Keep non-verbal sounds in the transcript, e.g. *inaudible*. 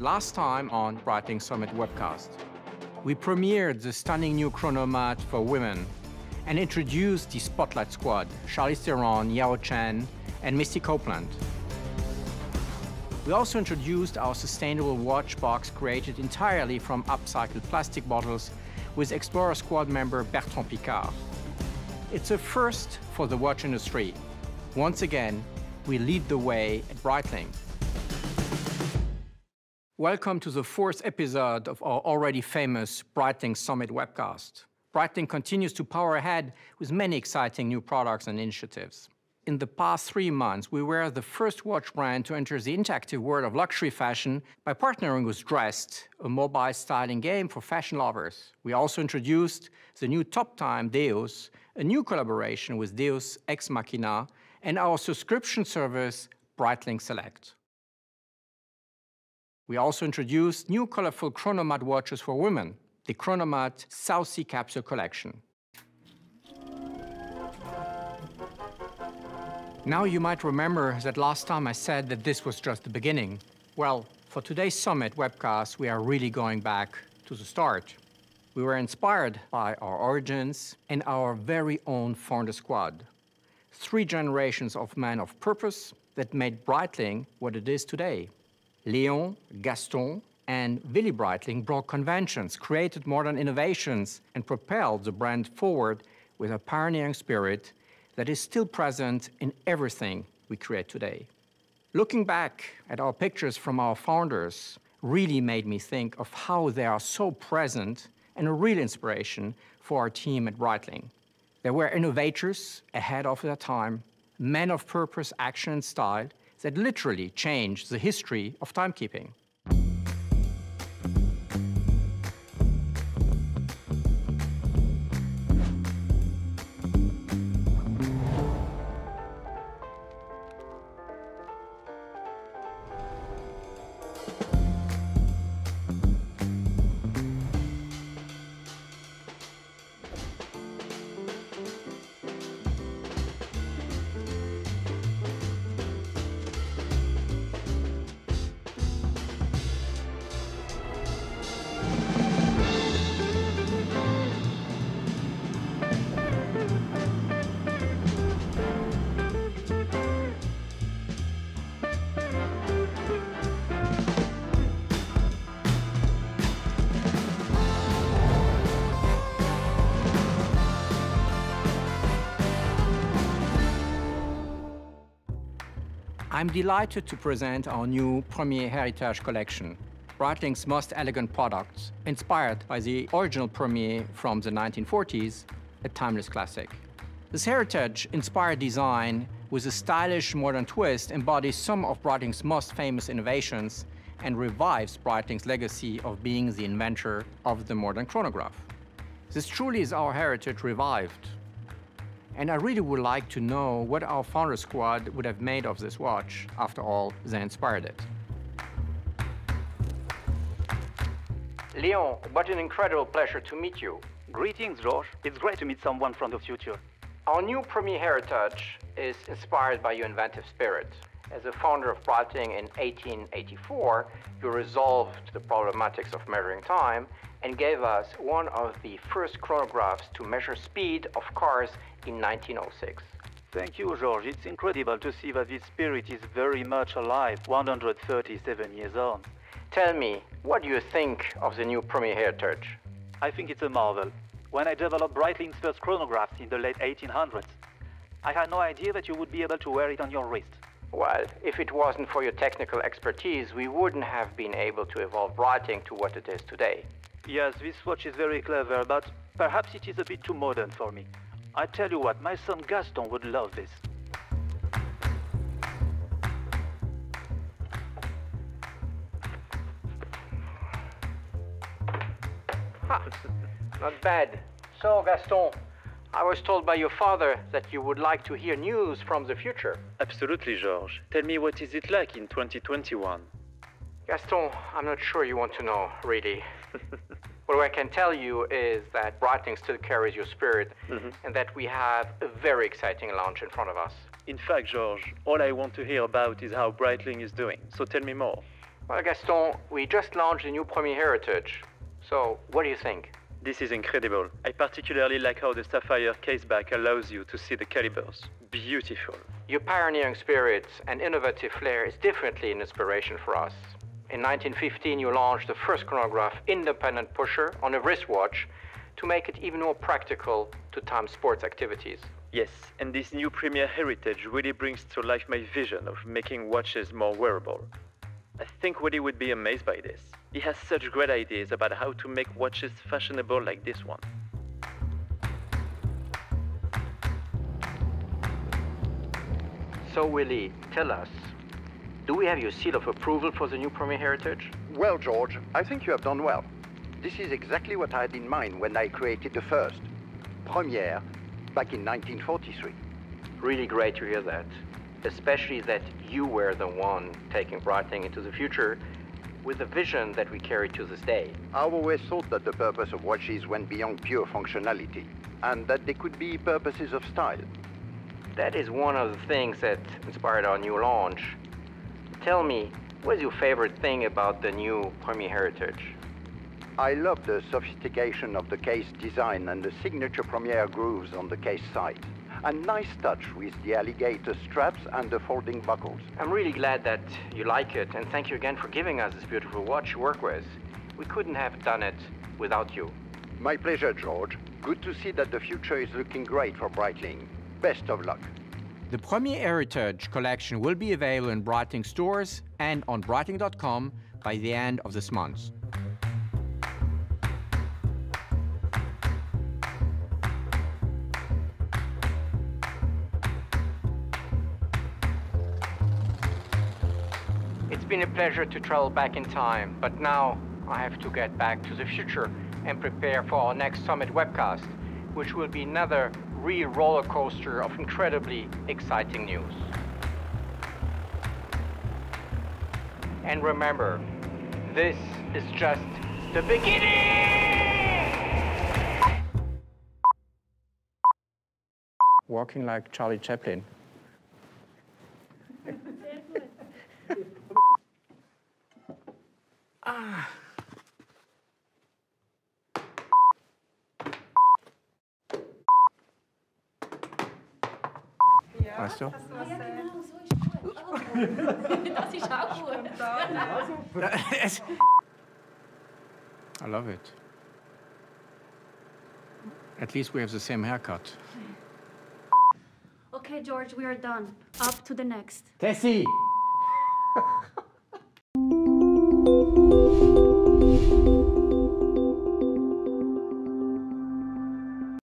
last time on Breitling Summit webcast. We premiered the stunning new Chronomat for women and introduced the Spotlight Squad, Charlize Theron, Yao Chen, and Misty Copeland. We also introduced our sustainable watch box created entirely from upcycled plastic bottles with Explorer Squad member Bertrand Piccard. It's a first for the watch industry. Once again, we lead the way at Breitling. Welcome to the fourth episode of our already famous Breitling Summit webcast. Breitling continues to power ahead with many exciting new products and initiatives. In the past three months, we were the first watch brand to enter the interactive world of luxury fashion by partnering with Drest, a mobile styling game for fashion lovers. We also introduced the new Top Time Deus, a new collaboration with Deus Ex Machina, and our subscription service, Breitling Select. We also introduced new colorful Chronomat watches for women, the Chronomat South Sea Capsule Collection. Now you might remember that last time I said that this was just the beginning. Well, for today's Summit webcast, we are really going back to the start. We were inspired by our origins and our very own founder squad. Three generations of men of purpose that made Breitling what it is today. Leon, Gaston, and Willy Breitling brought conventions, created modern innovations, and propelled the brand forward with a pioneering spirit that is still present in everything we create today. Looking back at our pictures from our founders really made me think of how they are so present and a real inspiration for our team at Breitling. They were innovators ahead of their time, men of purpose, action, and style that literally changed the history of timekeeping. I'm delighted to present our new Premier Heritage collection, Breitling's most elegant products, inspired by the original Premier from the 1940s, a timeless classic. This heritage-inspired design with a stylish modern twist embodies some of Breitling's most famous innovations and revives Breitling's legacy of being the inventor of the modern chronograph. This truly is our heritage revived, and I really would like to know what our founder squad would have made of this watch. After all, they inspired it. Leon, what an incredible pleasure to meet you. Greetings, Georges. It's great to meet someone from the future. Our new Premier Heritage is inspired by your inventive spirit. As a founder of Breitling in 1884, you resolved the problematics of measuring time and gave us one of the first chronographs to measure speed of cars in 1906. Thank you, George. It's incredible to see that this spirit is very much alive 137 years on. Tell me, what do you think of the new Premier Heritage? I think it's a marvel. When I developed Breitling's first chronographs in the late 1800s, I had no idea that you would be able to wear it on your wrist. Well, if it wasn't for your technical expertise, we wouldn't have been able to evolve Breitling to what it is today. Yes, this watch is very clever, but perhaps it is a bit too modern for me. I tell you what, my son Gaston would love this. Ha! Not bad. So, Gaston, I was told by your father that you would like to hear news from the future. Absolutely, Georges. Tell me what is it like in 2021? Gaston, I'm not sure you want to know, really. *laughs* what I can tell you is that Breitling still carries your spirit Mhm. and that we have a very exciting launch in front of us. In fact, Georges, all I want to hear about is how Breitling is doing. So tell me more. Well, Gaston, we just launched the new Premier Heritage. So, what do you think? This is incredible. I particularly like how the sapphire caseback allows you to see the calibers. Beautiful. Your pioneering spirit and innovative flair is definitely an inspiration for us. In 1915, you launched the first chronograph independent pusher on a wristwatch to make it even more practical to time sports activities. Yes, and this new Premier Heritage really brings to life my vision of making watches more wearable. I think Woody would be amazed by this. He has such great ideas about how to make watches fashionable like this one. So, Willy, tell us, do we have your seal of approval for the new Premier Heritage? Well, George, I think you have done well. This is exactly what I had in mind when I created the first, Premier, back in 1943. Really great to hear that. Especially that you were the one taking Breitling into the future with a vision that we carry to this day. I always thought that the purpose of watches went beyond pure functionality, and that they could be purposes of style. That is one of the things that inspired our new launch. Tell me, what is your favorite thing about the new Premier Heritage? I love the sophistication of the case design and the signature Premier grooves on the case side. A nice touch with the alligator straps and the folding buckles. I'm really glad that you like it, and thank you again for giving us this beautiful watch to work with. We couldn't have done it without you. My pleasure, George. Good to see that the future is looking great for Breitling. Best of luck. The Premier Heritage collection will be available in Breitling stores and on Breitling.com by the end of this month. It's been a pleasure to travel back in time, but now I have to get back to the future and prepare for our next Summit webcast, which will be another real roller coaster of incredibly exciting news. And remember, this is just the beginning! Walking like Charlie Chaplin. *laughs* Ah. Weißt du? Ja, genau, so ist gut. Das ist auch gut. I love it. At least we have the same haircut. Okay, George, we are done. Up to the next. Tessie! *laughs*